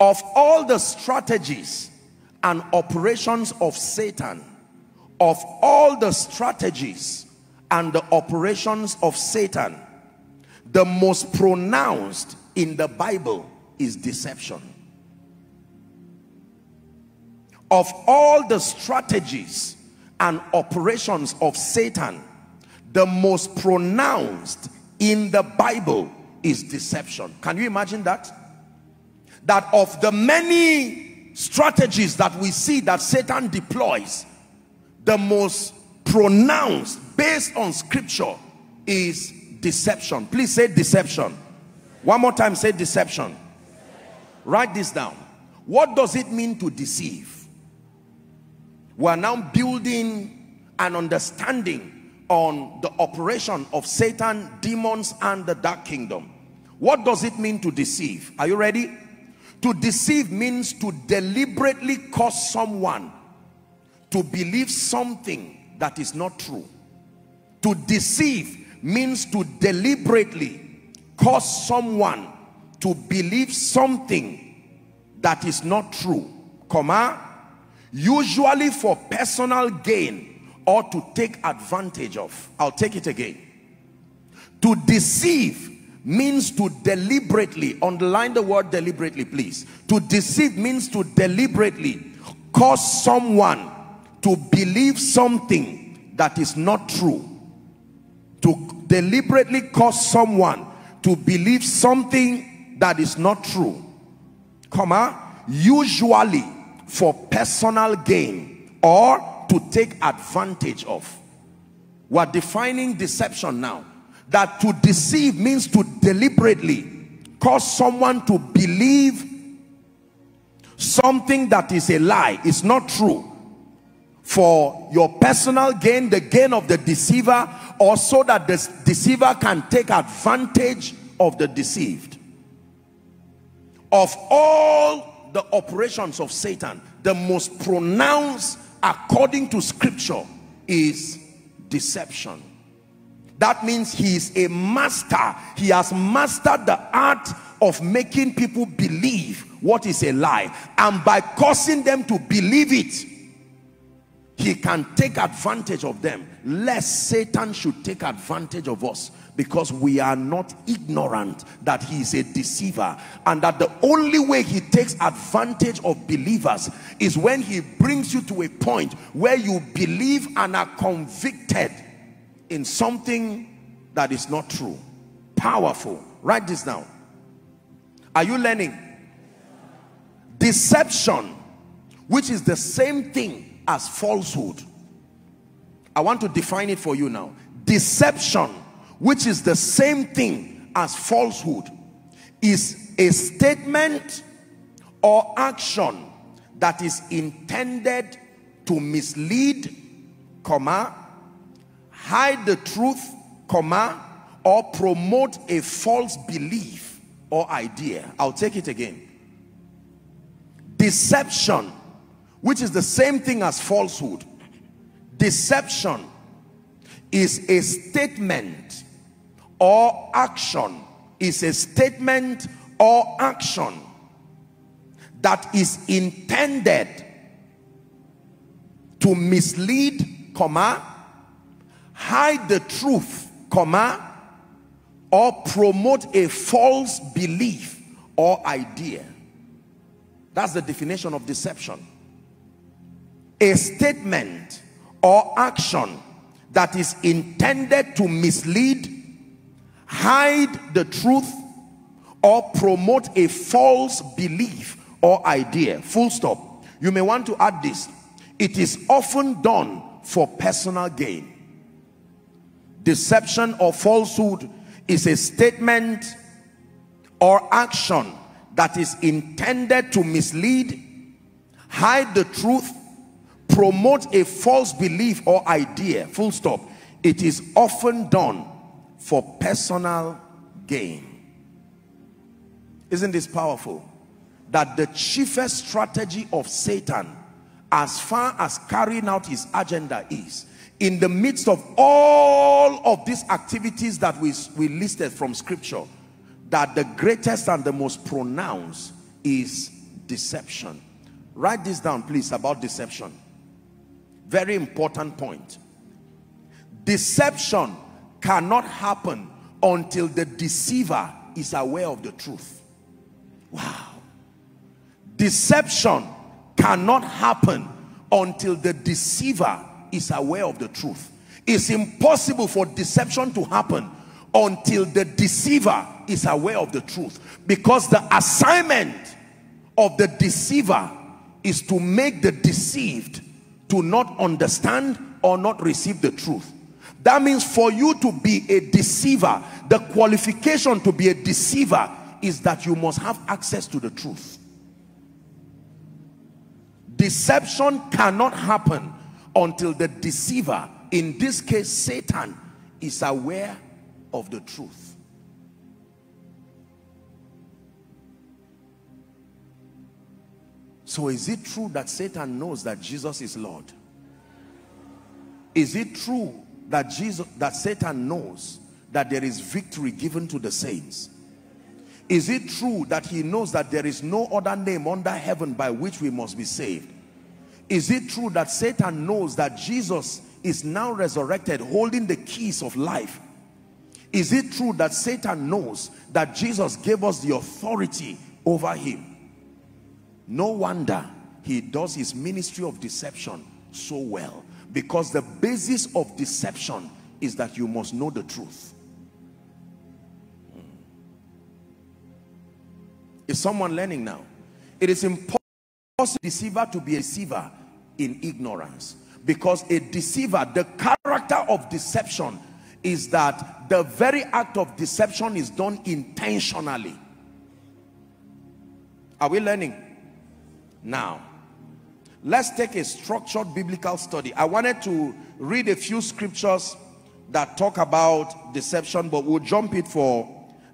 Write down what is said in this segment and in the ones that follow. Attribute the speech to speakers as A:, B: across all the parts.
A: of all the strategies and operations of Satan, of all the strategies and the operations of Satan, the most pronounced in the Bible is deception. Of all the strategies and operations of Satan, the most pronounced in the Bible is deception. Can you imagine that? That of the many strategies that we see that Satan deploys, the most pronounced based on scripture is deception. Please say deception. One more time, say deception. Write this down. What does it mean to deceive? We are now building an understanding on the operation of Satan, demons, and the dark kingdom. What does it mean to deceive? Are you ready? To deceive means to deliberately cause someone to believe something that is not true. To deceive means to deliberately cause someone to believe something that is not true, comma, usually for personal gain or to take advantage of. I'll take it again. To deceive means to deliberately, underline the word deliberately please. To deceive means to deliberately cause someone to believe something that is not true. To deliberately cause someone to believe something that is not true comma usually for personal gain or to take advantage of. We're defining deception now that to deceive means to deliberately cause someone to believe something that is a lie is not true. For your personal gain the gain of the deceiver or so that the deceiver can take advantage of the deceived. Of all the operations of Satan the most pronounced according to scripture is deception that means he is a master. He has mastered the art of making people believe what is a lie. And by causing them to believe it he can take advantage of them. Lest Satan should take advantage of us. Because we are not ignorant that he is a deceiver. And that the only way he takes advantage of believers is when he brings you to a point where you believe and are convicted in something that is not true powerful write this down are you learning deception which is the same thing as falsehood. I want to define it for you now. Deception, which is the same thing as falsehood, is a statement or action that is intended to mislead, comma, hide the truth, comma, or promote a false belief or idea. I'll take it again. Deception which is the same thing as falsehood. Deception is a statement or action, is a statement or action that is intended to mislead, comma, hide the truth, comma, or promote a false belief or idea. That's the definition of deception a statement or action that is intended to mislead, hide the truth, or promote a false belief or idea. Full stop. You may want to add this. It is often done for personal gain. Deception or falsehood is a statement or action that is intended to mislead, hide the truth, promote a false belief or idea, full stop, it is often done for personal gain. Isn't this powerful? That the chiefest strategy of Satan, as far as carrying out his agenda is, in the midst of all of these activities that we, we listed from scripture, that the greatest and the most pronounced is deception. Write this down, please, about deception. Very important point. Deception cannot happen until the deceiver is aware of the truth. Wow. Deception cannot happen until the deceiver is aware of the truth. It's impossible for deception to happen until the deceiver is aware of the truth. Because the assignment of the deceiver is to make the deceived to not understand or not receive the truth. That means for you to be a deceiver, the qualification to be a deceiver is that you must have access to the truth. Deception cannot happen until the deceiver, in this case Satan, is aware of the truth. So is it true that Satan knows that Jesus is Lord? Is it true that Jesus that Satan knows that there is victory given to the saints? Is it true that he knows that there is no other name under heaven by which we must be saved? Is it true that Satan knows that Jesus is now resurrected holding the keys of life? Is it true that Satan knows that Jesus gave us the authority over him? No wonder he does his ministry of deception so well because the basis of deception is that you must know the truth. Hmm. Is someone learning now? It is impossible deceiver to be a deceiver in ignorance because a deceiver, the character of deception is that the very act of deception is done intentionally. Are we learning? Now, let's take a structured biblical study. I wanted to read a few scriptures that talk about deception, but we'll jump it for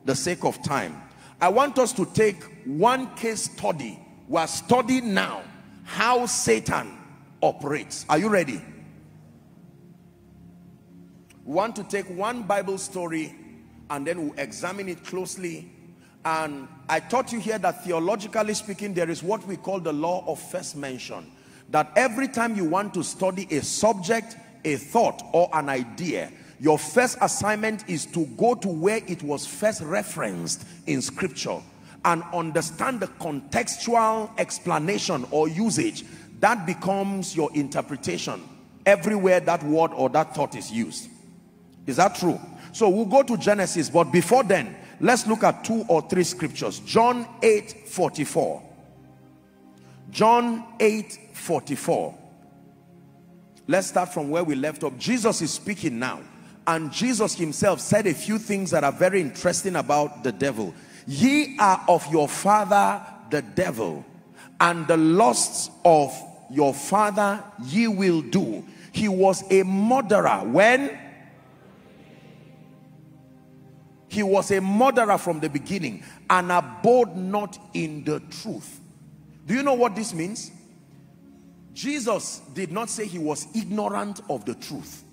A: the sake of time. I want us to take one case study. We're studying now how Satan operates. Are you ready? We want to take one Bible story and then we'll examine it closely. And I taught you here that theologically speaking, there is what we call the law of first mention. That every time you want to study a subject, a thought, or an idea, your first assignment is to go to where it was first referenced in scripture and understand the contextual explanation or usage that becomes your interpretation everywhere that word or that thought is used. Is that true? So we'll go to genesis but before then let's look at two or three scriptures. John 8 44 john 8 44 let's start from where we left off. Jesus is speaking now and jesus himself said a few things that are very interesting about the devil. Ye are of your father the devil and the lusts of your father ye will do. He was a murderer when he was a murderer from the beginning and abode not in the truth. Do you know what this means? Jesus did not say he was ignorant of the truth.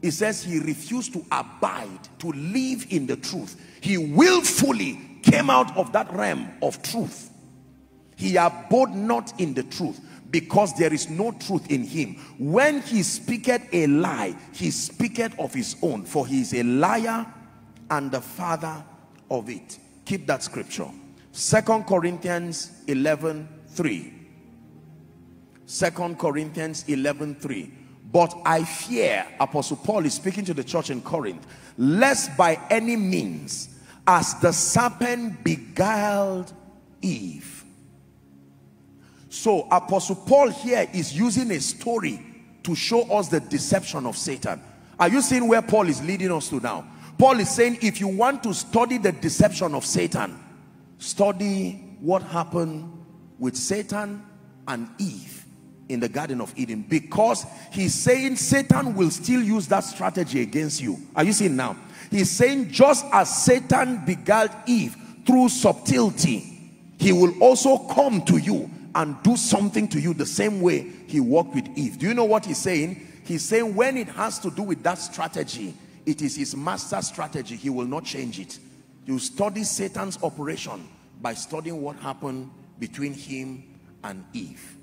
A: He says he refused to abide, to live in the truth. He willfully came out of that realm of truth. He abode not in the truth because there is no truth in him. When he speaketh a lie, he speaketh of his own, for he is a liar and the father of it. Keep that scripture. Second Corinthians 11 3. 2 Corinthians 11 3. But I fear, Apostle Paul is speaking to the church in Corinth, lest by any means, as the serpent beguiled Eve, so Apostle Paul here is using a story to show us the deception of Satan. Are you seeing where Paul is leading us to now? Paul is saying if you want to study the deception of Satan, study what happened with Satan and Eve in the Garden of Eden because he's saying Satan will still use that strategy against you. Are you seeing now? He's saying just as Satan beguiled Eve through subtlety, he will also come to you and do something to you the same way he worked with Eve. Do you know what he's saying? He's saying when it has to do with that strategy, it is his master strategy. He will not change it. You study Satan's operation by studying what happened between him and Eve.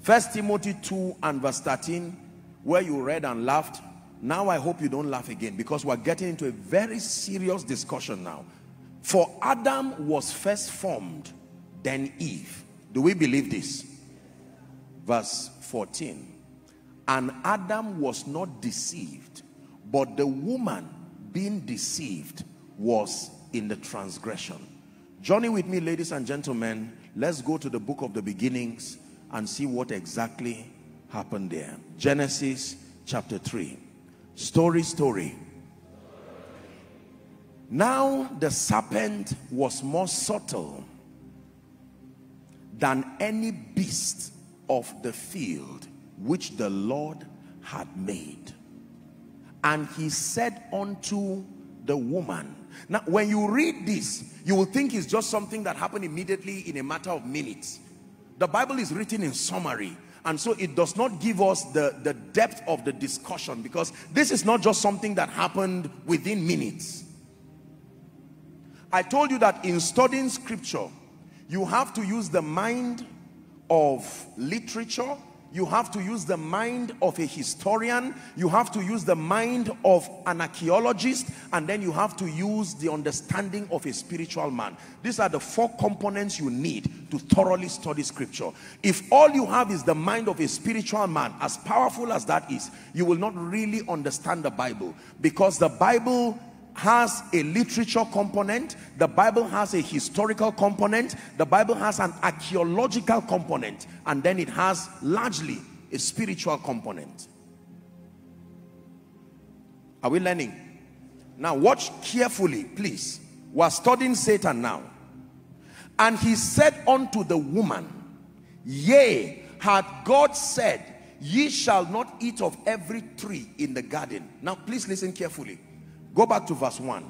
A: First Timothy 2 and verse 13, where you read and laughed. Now I hope you don't laugh again because we're getting into a very serious discussion now. For Adam was first formed, then Eve. Do we believe this? Verse 14. And Adam was not deceived, but the woman being deceived was in the transgression. Journey with me, ladies and gentlemen. Let's go to the book of the beginnings and see what exactly happened there. Genesis chapter 3. Story, story. Now the serpent was more subtle than any beast of the field which the Lord had made. And he said unto the woman, now when you read this, you will think it's just something that happened immediately in a matter of minutes. The Bible is written in summary. And so it does not give us the, the depth of the discussion because this is not just something that happened within minutes. I told you that in studying scripture, you have to use the mind of literature. You have to use the mind of a historian. You have to use the mind of an archaeologist. And then you have to use the understanding of a spiritual man. These are the four components you need to thoroughly study scripture. If all you have is the mind of a spiritual man as powerful as that is you will not really understand the bible. Because the bible has a literature component the bible has a historical component the bible has an archaeological component and then it has largely a spiritual component. Are we learning? Now watch carefully please. We're studying satan now. And he said unto the woman yea had god said ye shall not eat of every tree in the garden. Now please listen carefully Go back to verse 1.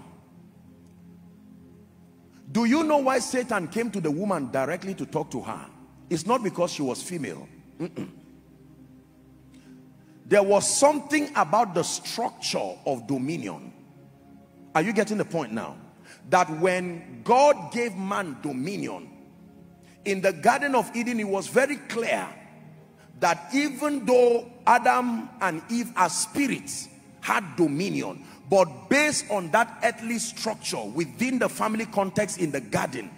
A: Do you know why Satan came to the woman directly to talk to her? It's not because she was female. Mm -mm. There was something about the structure of dominion. Are you getting the point now? That when God gave man dominion, in the Garden of Eden, it was very clear that even though Adam and Eve as spirits had dominion, but based on that earthly structure within the family context in the garden,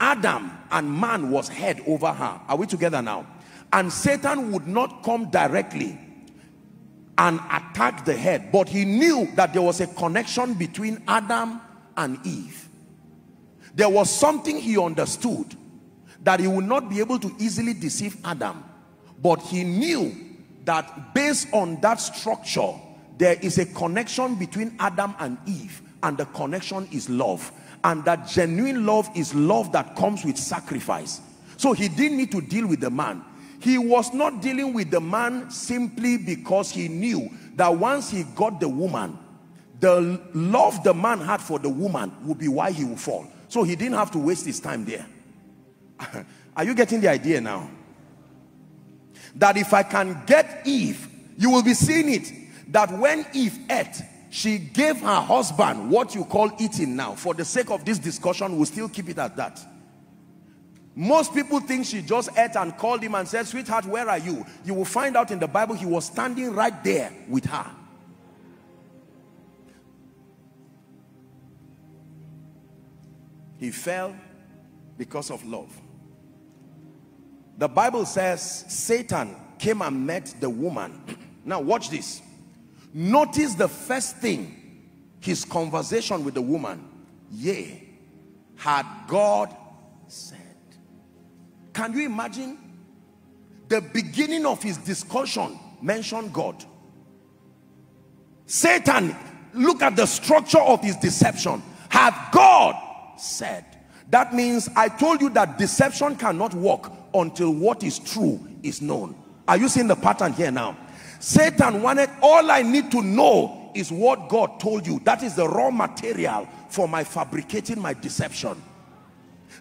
A: Adam and man was head over her. Are we together now? And Satan would not come directly and attack the head. But he knew that there was a connection between Adam and Eve. There was something he understood that he would not be able to easily deceive Adam. But he knew that based on that structure, there is a connection between Adam and Eve and the connection is love. And that genuine love is love that comes with sacrifice. So he didn't need to deal with the man. He was not dealing with the man simply because he knew that once he got the woman the love the man had for the woman would be why he would fall. So he didn't have to waste his time there. Are you getting the idea now? That if I can get Eve you will be seeing it that when Eve ate, she gave her husband what you call eating now. For the sake of this discussion, we'll still keep it at that. Most people think she just ate and called him and said, sweetheart, where are you? You will find out in the Bible, he was standing right there with her. He fell because of love. The Bible says Satan came and met the woman. now watch this. Notice the first thing, his conversation with the woman. Yea, had God said. Can you imagine? The beginning of his discussion mentioned God. Satan, look at the structure of his deception. Had God said. That means I told you that deception cannot work until what is true is known. Are you seeing the pattern here now? Satan wanted, all I need to know is what God told you. That is the raw material for my fabricating my deception.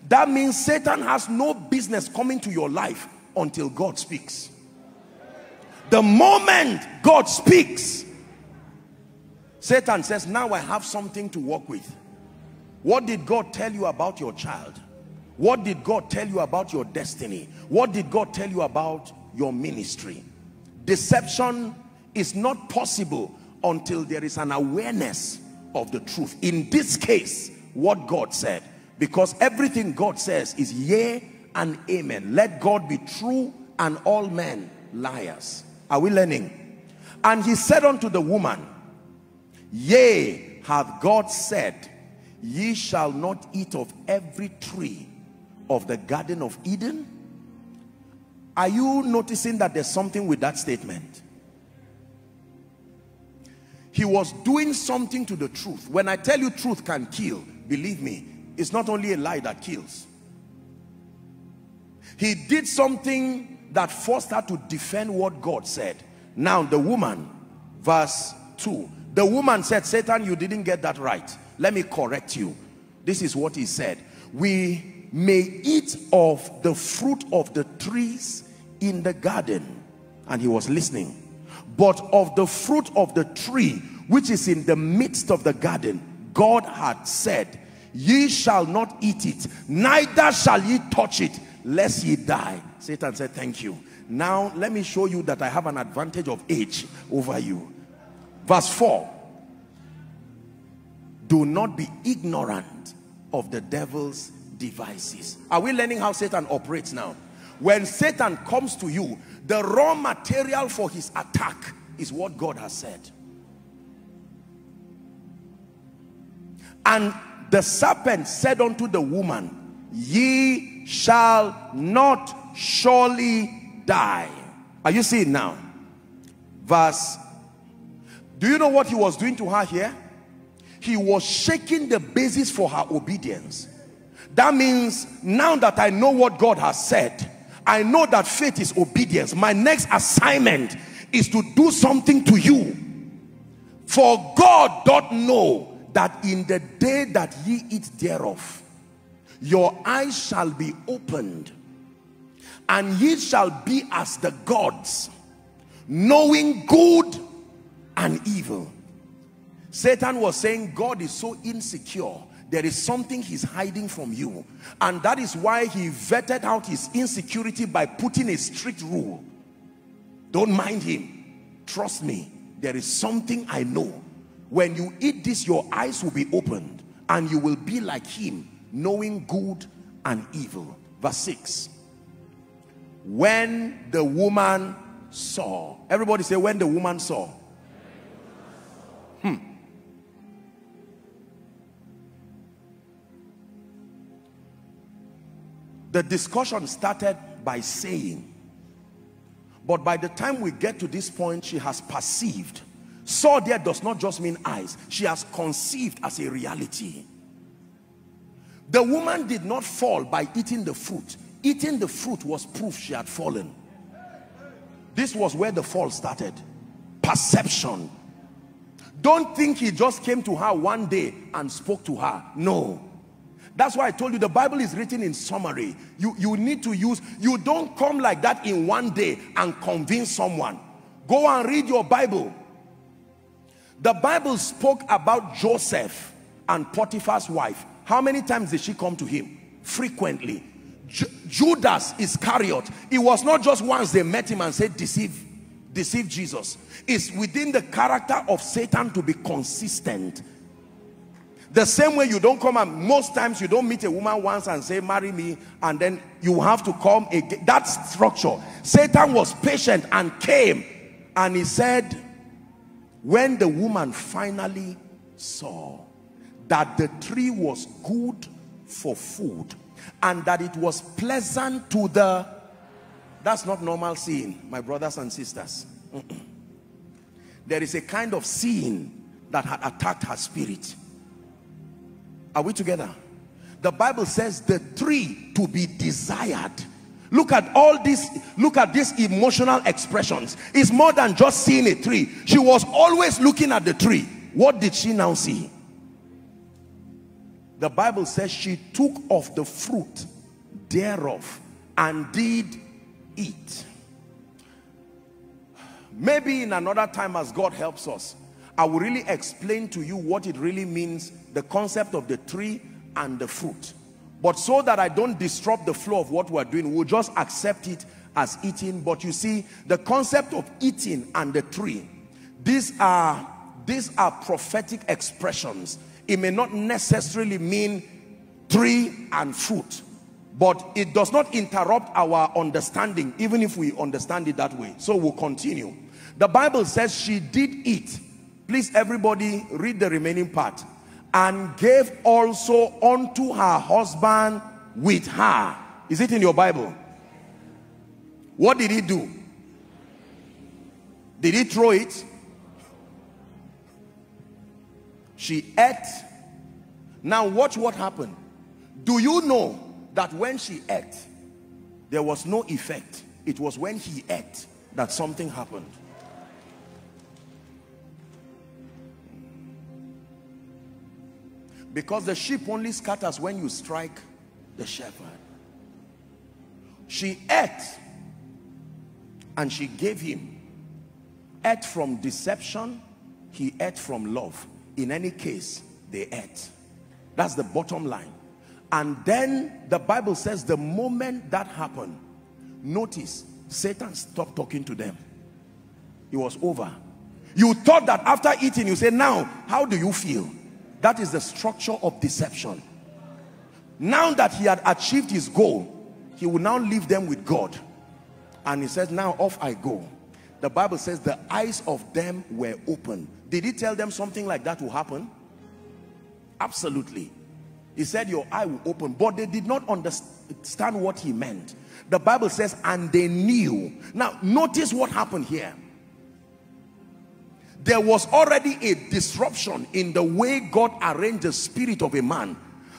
A: That means Satan has no business coming to your life until God speaks. The moment God speaks, Satan says, now I have something to work with. What did God tell you about your child? What did God tell you about your destiny? What did God tell you about your ministry? Deception is not possible until there is an awareness of the truth. In this case, what God said. Because everything God says is yea and amen. Let God be true and all men liars. Are we learning? And he said unto the woman, Yea, hath God said, Ye shall not eat of every tree of the Garden of Eden? Are you noticing that there's something with that statement? He was doing something to the truth. When I tell you truth can kill, believe me, it's not only a lie that kills. He did something that forced her to defend what God said. Now the woman, verse 2. The woman said, Satan, you didn't get that right. Let me correct you. This is what he said. We may eat of the fruit of the trees in the garden. And he was listening. But of the fruit of the tree which is in the midst of the garden, God had said, Ye shall not eat it, neither shall ye touch it, lest ye die. Satan said, Thank you. Now let me show you that I have an advantage of age over you. Verse 4 Do not be ignorant of the devil's devices. Are we learning how Satan operates now? When Satan comes to you, the raw material for his attack is what God has said. And the serpent said unto the woman, Ye shall not surely die. Are you seeing now? Verse. Do you know what he was doing to her here? He was shaking the basis for her obedience. That means now that I know what God has said, I know that faith is obedience. My next assignment is to do something to you. For God doth know that in the day that ye eat thereof, your eyes shall be opened, and ye shall be as the gods, knowing good and evil. Satan was saying God is so insecure there is something he's hiding from you. And that is why he vetted out his insecurity by putting a strict rule. Don't mind him. Trust me there is something I know. When you eat this your eyes will be opened and you will be like him knowing good and evil. Verse 6 when the woman saw everybody say when the woman saw. Hmm the discussion started by saying but by the time we get to this point she has perceived Saw there does not just mean eyes. She has conceived as a reality. The woman did not fall by eating the fruit. Eating the fruit was proof she had fallen. This was where the fall started. Perception. Don't think he just came to her one day and spoke to her. No. That's why I told you the Bible is written in summary. You, you need to use, you don't come like that in one day and convince someone. Go and read your Bible. The Bible spoke about Joseph and Potiphar's wife. How many times did she come to him? Frequently. Ju Judas Iscariot. It was not just once they met him and said, deceive, deceive Jesus. It's within the character of Satan to be consistent. The same way you don't come and most times you don't meet a woman once and say, marry me, and then you have to come again. That structure. Satan was patient and came and he said, when the woman finally saw that the tree was good for food and that it was pleasant to the that's not normal seeing my brothers and sisters there is a kind of seeing that had attacked her spirit are we together the bible says the tree to be desired Look at all this, look at these emotional expressions. It's more than just seeing a tree. She was always looking at the tree. What did she now see? The Bible says she took of the fruit thereof and did eat. Maybe in another time as God helps us, I will really explain to you what it really means, the concept of the tree and the fruit. But so that I don't disrupt the flow of what we're doing, we'll just accept it as eating. But you see, the concept of eating and the tree, these are, these are prophetic expressions. It may not necessarily mean tree and fruit, but it does not interrupt our understanding, even if we understand it that way. So we'll continue. The Bible says she did eat. Please, everybody, read the remaining part. And gave also unto her husband with her. Is it in your Bible? What did he do? Did he throw it? She ate. Now watch what happened. Do you know that when she ate, there was no effect? It was when he ate that something happened. Because the sheep only scatters when you strike the shepherd. She ate and she gave him. Ate from deception, he ate from love. In any case, they ate. That's the bottom line. And then the Bible says the moment that happened, notice Satan stopped talking to them. It was over. You thought that after eating, you say, now, how do you feel? That is the structure of deception. Now that he had achieved his goal, he will now leave them with God. And he says, now off I go. The Bible says the eyes of them were open. Did he tell them something like that will happen? Absolutely. He said your eye will open. But they did not understand what he meant. The Bible says, and they knew. Now, notice what happened here there was already a disruption in the way God arranged the spirit of a man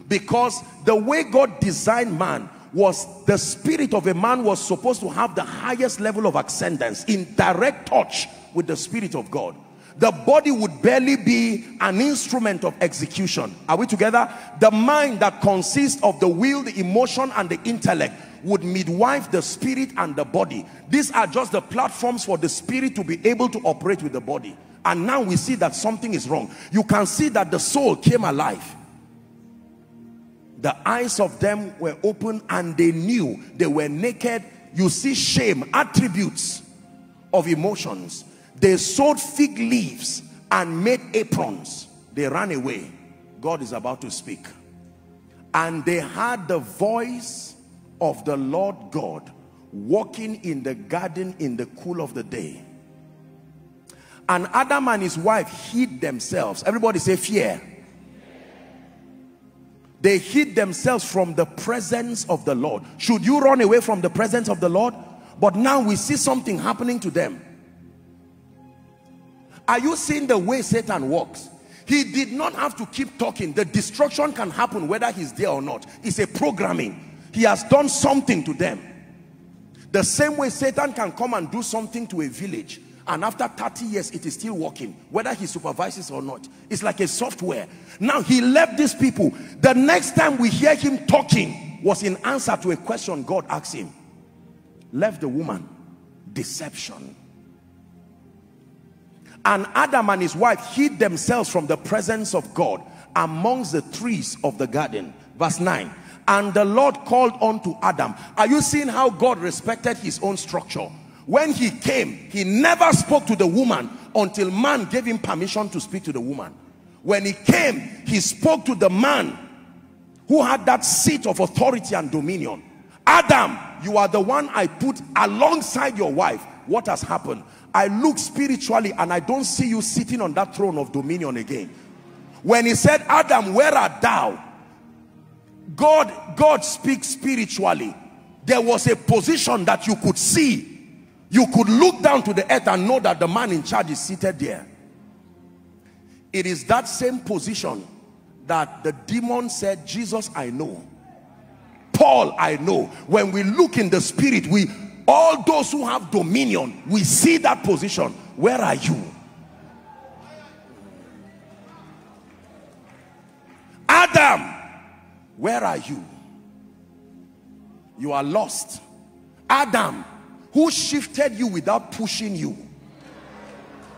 A: because the way God designed man was the spirit of a man was supposed to have the highest level of ascendance in direct touch with the spirit of God. The body would barely be an instrument of execution. Are we together? The mind that consists of the will the emotion and the intellect would midwife the spirit and the body. These are just the platforms for the spirit to be able to operate with the body and now we see that something is wrong. You can see that the soul came alive. The eyes of them were open and they knew they were naked. You see shame attributes of emotions. They sewed fig leaves and made aprons. They ran away. God is about to speak. And they heard the voice of the Lord God walking in the garden in the cool of the day and Adam and his wife hid themselves. Everybody say fear. They hid themselves from the presence of the Lord. Should you run away from the presence of the Lord? But now we see something happening to them. Are you seeing the way Satan works? He did not have to keep talking. The destruction can happen whether he's there or not. It's a programming. He has done something to them. The same way Satan can come and do something to a village and after 30 years it is still working whether he supervises or not. It's like a software. Now he left these people. The next time we hear him talking was in answer to a question God asked him. Left the woman. Deception. And Adam and his wife hid themselves from the presence of God amongst the trees of the garden. Verse 9 and the Lord called unto Adam. Are you seeing how God respected his own structure when he came he never spoke to the woman until man gave him permission to speak to the woman. When he came he spoke to the man who had that seat of authority and dominion. Adam you are the one i put alongside your wife. What has happened? I look spiritually and i don't see you sitting on that throne of dominion again. When he said adam where art thou? God god speaks spiritually. There was a position that you could see you could look down to the earth and know that the man in charge is seated there. It is that same position that the demon said jesus i know. Paul i know. When we look in the spirit we all those who have dominion we see that position. Where are you? Adam where are you? You are lost. Adam who shifted you without pushing you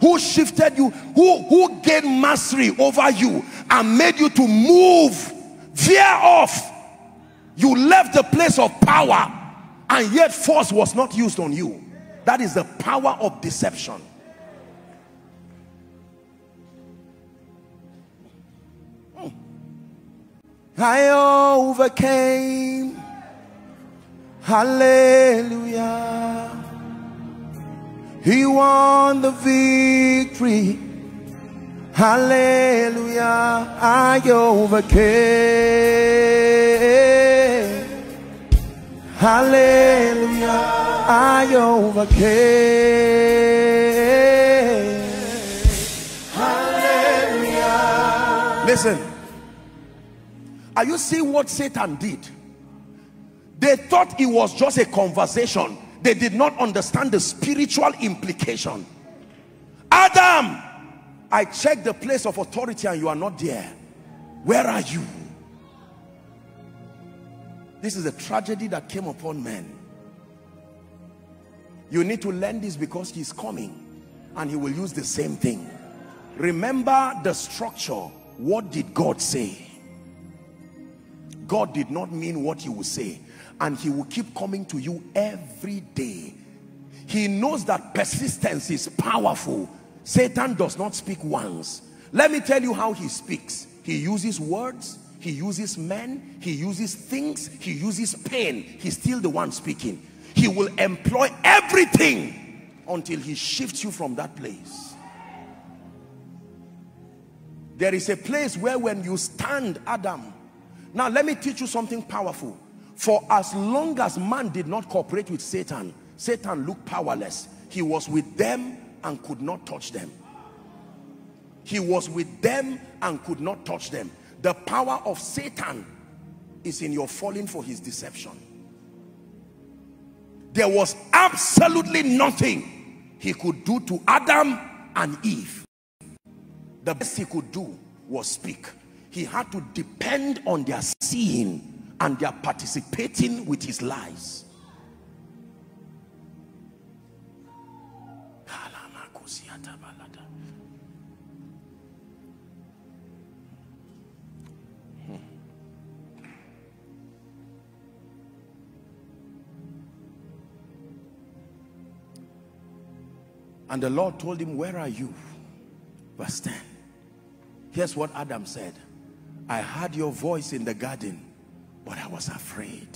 A: who shifted you who who gained mastery over you and made you to move veer off You left the place of power and yet force was not used on you. That is the power of deception. I overcame. Hallelujah. He won the victory. Hallelujah. I overcame. Hallelujah. I overcame. Hallelujah. Listen. Are you seeing what Satan did? They thought it was just a conversation. They did not understand the spiritual implication. Adam, I checked the place of authority and you are not there. Where are you? This is a tragedy that came upon men. You need to learn this because he's coming and he will use the same thing. Remember the structure. What did God say? God did not mean what he would say and he will keep coming to you every day. He knows that persistence is powerful. Satan does not speak once. Let me tell you how he speaks. He uses words he uses men he uses things he uses pain. He's still the one speaking. He will employ everything until he shifts you from that place. There is a place where when you stand adam now let me teach you something powerful for as long as man did not cooperate with Satan, Satan looked powerless. He was with them and could not touch them. He was with them and could not touch them. The power of Satan is in your falling for his deception. There was absolutely nothing he could do to Adam and Eve. The best he could do was speak. He had to depend on their seeing and they are participating with his lies. And the Lord told him, where are you? Verse 10. Here's what Adam said. I heard your voice in the garden but I was afraid.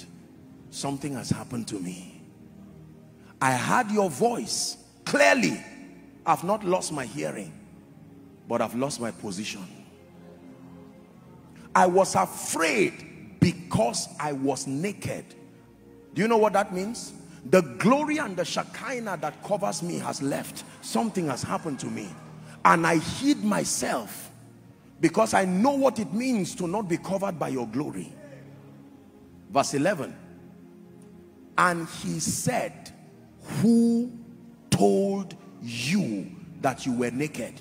A: Something has happened to me. I heard your voice clearly. I've not lost my hearing, but I've lost my position. I was afraid because I was naked. Do you know what that means? The glory and the Shekinah that covers me has left. Something has happened to me. And I hid myself because I know what it means to not be covered by your glory. Verse 11. And he said, who told you that you were naked?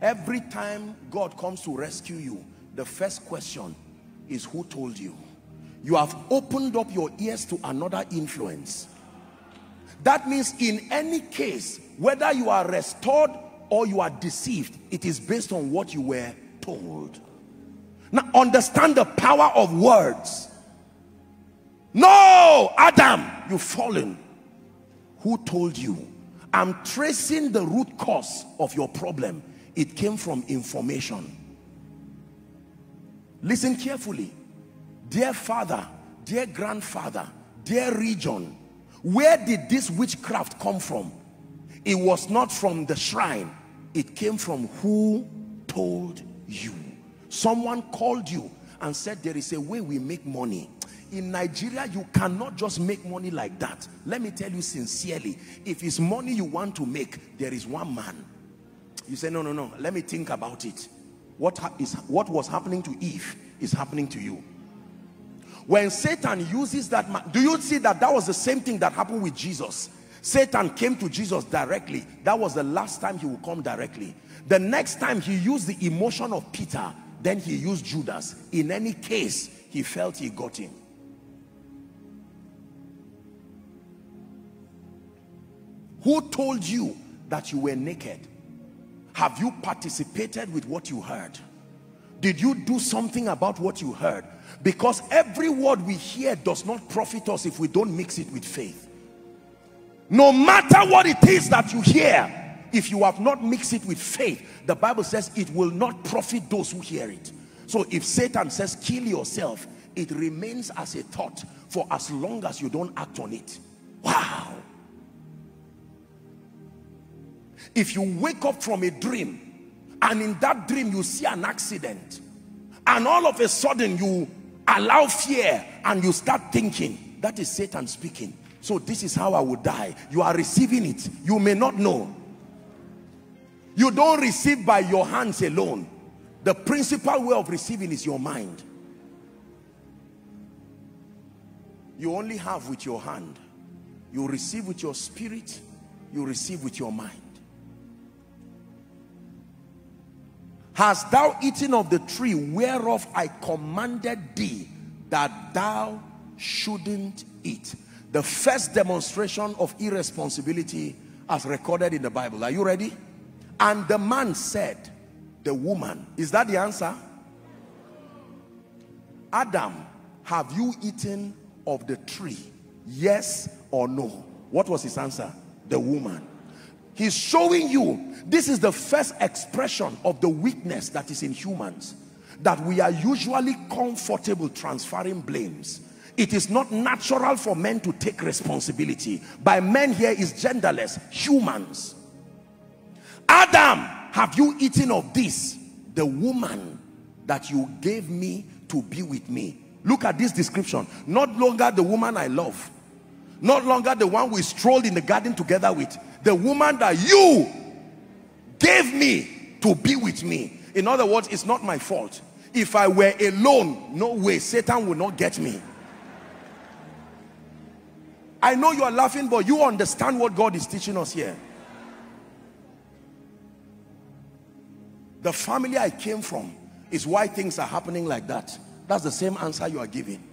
A: Every time God comes to rescue you, the first question is who told you? You have opened up your ears to another influence. That means in any case, whether you are restored or you are deceived, it is based on what you were told. Now understand the power of words. No, Adam, you've fallen. Who told you? I'm tracing the root cause of your problem. It came from information. Listen carefully. Dear father, dear grandfather, dear region, where did this witchcraft come from? It was not from the shrine. It came from who told you. Someone called you and said there is a way we make money in Nigeria, you cannot just make money like that. Let me tell you sincerely, if it's money you want to make, there is one man. You say, no, no, no, let me think about it. What, is, what was happening to Eve is happening to you. When Satan uses that, man, do you see that that was the same thing that happened with Jesus? Satan came to Jesus directly. That was the last time he would come directly. The next time he used the emotion of Peter, then he used Judas. In any case, he felt he got him. Who told you that you were naked? Have you participated with what you heard? Did you do something about what you heard? Because every word we hear does not profit us if we don't mix it with faith. No matter what it is that you hear, if you have not mixed it with faith, the Bible says it will not profit those who hear it. So if Satan says kill yourself, it remains as a thought for as long as you don't act on it. Wow. If you wake up from a dream and in that dream you see an accident and all of a sudden you allow fear and you start thinking, that is Satan speaking. So this is how I would die. You are receiving it. You may not know. You don't receive by your hands alone. The principal way of receiving is your mind. You only have with your hand. You receive with your spirit. You receive with your mind. Hast thou eaten of the tree whereof I commanded thee that thou shouldn't eat? The first demonstration of irresponsibility as recorded in the Bible. Are you ready? And the man said, the woman, is that the answer? Adam, have you eaten of the tree? Yes or no? What was his answer? The woman. He's showing you, this is the first expression of the weakness that is in humans. That we are usually comfortable transferring blames. It is not natural for men to take responsibility. By men here is genderless, humans. Adam, have you eaten of this? The woman that you gave me to be with me. Look at this description. Not longer the woman I love. Not longer the one we strolled in the garden together with. The woman that you gave me to be with me. In other words, it's not my fault. If I were alone, no way, Satan would not get me. I know you are laughing, but you understand what God is teaching us here. The family I came from is why things are happening like that. That's the same answer you are giving.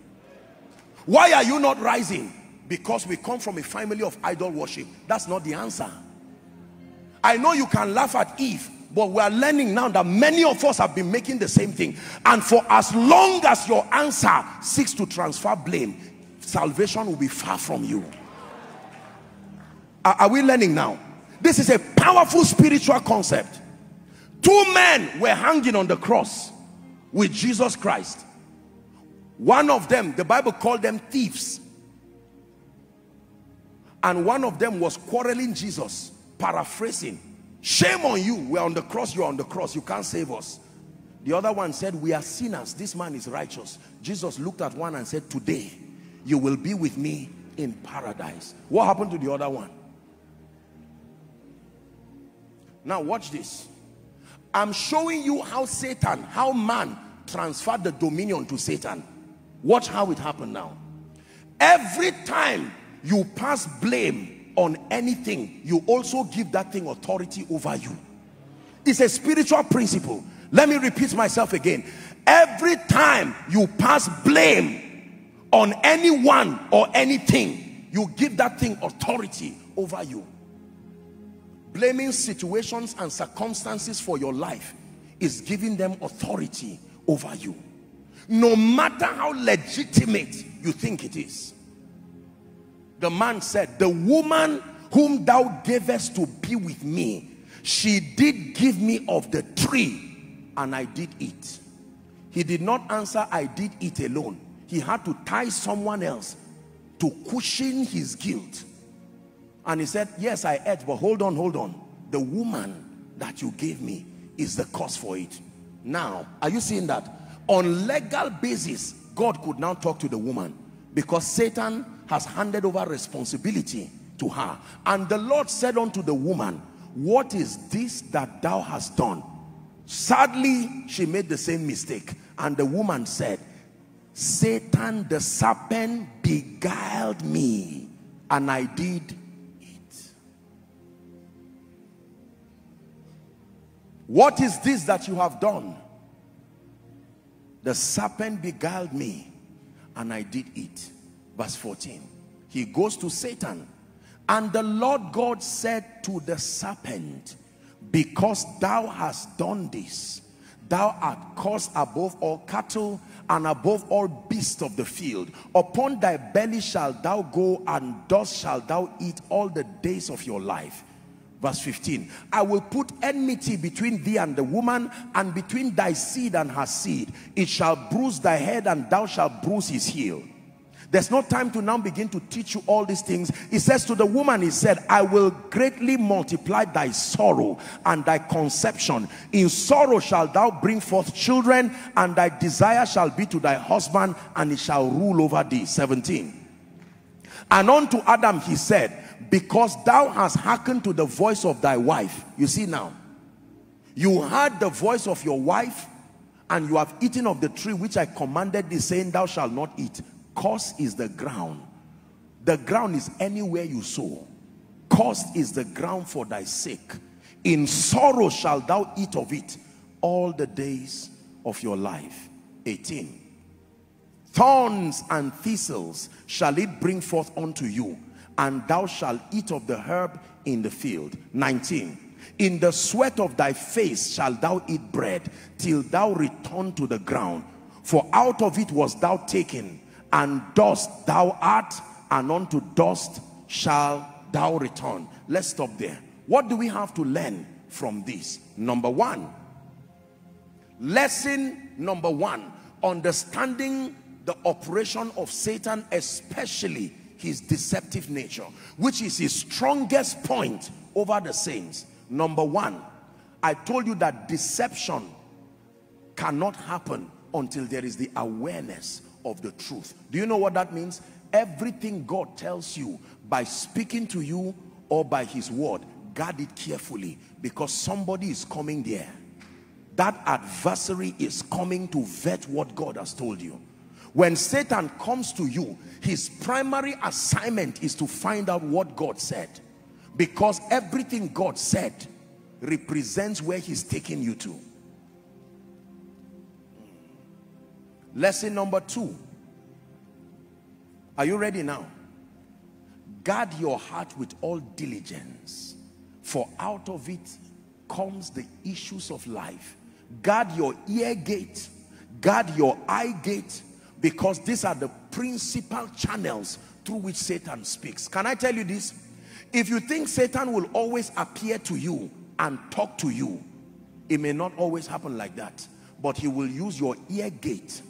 A: Why are you not rising? Because we come from a family of idol worship. That's not the answer. I know you can laugh at Eve, but we are learning now that many of us have been making the same thing. And for as long as your answer seeks to transfer blame, salvation will be far from you. Are, are we learning now? This is a powerful spiritual concept. Two men were hanging on the cross with Jesus Christ. One of them, the Bible called them thieves. And one of them was quarreling Jesus, paraphrasing. Shame on you. We're on the cross. You're on the cross. You can't save us. The other one said, we are sinners. This man is righteous. Jesus looked at one and said, today you will be with me in paradise. What happened to the other one? Now watch this. I'm showing you how Satan, how man transferred the dominion to Satan. Watch how it happened now. Every time you pass blame on anything, you also give that thing authority over you. It's a spiritual principle. Let me repeat myself again. Every time you pass blame on anyone or anything, you give that thing authority over you blaming situations and circumstances for your life is giving them authority over you no matter how legitimate you think it is the man said the woman whom thou gavest to be with me she did give me of the tree and I did eat he did not answer I did eat alone he had to tie someone else to cushion his guilt and he said, yes, I ate, but hold on, hold on. The woman that you gave me is the cause for it. Now, are you seeing that? On legal basis, God could now talk to the woman because Satan has handed over responsibility to her. And the Lord said unto the woman, what is this that thou hast done? Sadly, she made the same mistake. And the woman said, Satan the serpent beguiled me and I did it. What is this that you have done? The serpent beguiled me and I did eat. Verse 14. He goes to Satan. And the Lord God said to the serpent, because thou hast done this, thou art cursed above all cattle and above all beasts of the field. Upon thy belly shalt thou go, and dust shalt thou eat all the days of your life. Verse 15, I will put enmity between thee and the woman, and between thy seed and her seed. It shall bruise thy head, and thou shalt bruise his heel. There's no time to now begin to teach you all these things. He says to the woman, he said, I will greatly multiply thy sorrow and thy conception. In sorrow shalt thou bring forth children, and thy desire shall be to thy husband, and he shall rule over thee. 17. And unto Adam he said, because thou hast hearkened to the voice of thy wife. You see now, you heard the voice of your wife, and you have eaten of the tree which I commanded thee, saying, Thou shalt not eat. Cause is the ground. The ground is anywhere you sow. Cause is the ground for thy sake. In sorrow shalt thou eat of it all the days of your life. 18. Thorns and thistles shall it bring forth unto you, and thou shalt eat of the herb in the field. 19. In the sweat of thy face shalt thou eat bread, till thou return to the ground. For out of it was thou taken, and dust thou art, and unto dust shall thou return. Let's stop there. What do we have to learn from this? Number one, lesson number one, understanding the operation of Satan, especially his deceptive nature, which is his strongest point over the saints. Number one, I told you that deception cannot happen until there is the awareness of the truth. Do you know what that means? Everything God tells you by speaking to you or by his word, guard it carefully because somebody is coming there. That adversary is coming to vet what God has told you. When Satan comes to you, his primary assignment is to find out what God said. Because everything God said represents where he's taking you to. Lesson number two. Are you ready now? Guard your heart with all diligence, for out of it comes the issues of life. Guard your ear gate, guard your eye gate, because these are the principal channels through which Satan speaks. Can I tell you this? If you think Satan will always appear to you and talk to you, it may not always happen like that. But he will use your ear gate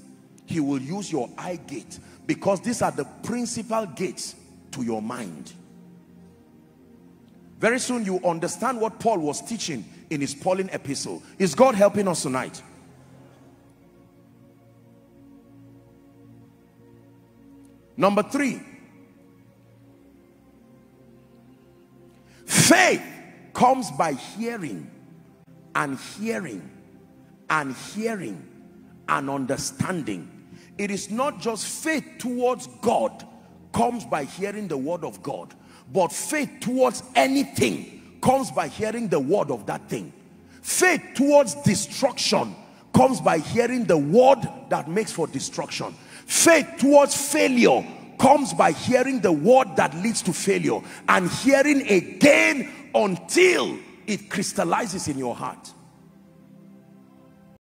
A: he will use your eye gate because these are the principal gates to your mind. Very soon you understand what Paul was teaching in his Pauline epistle. Is God helping us tonight? Number three, faith comes by hearing and hearing and hearing and understanding it is not just faith towards God comes by hearing the word of God, but faith towards anything comes by hearing the word of that thing. Faith towards destruction comes by hearing the word that makes for destruction. Faith towards failure comes by hearing the word that leads to failure and hearing again until it crystallizes in your heart.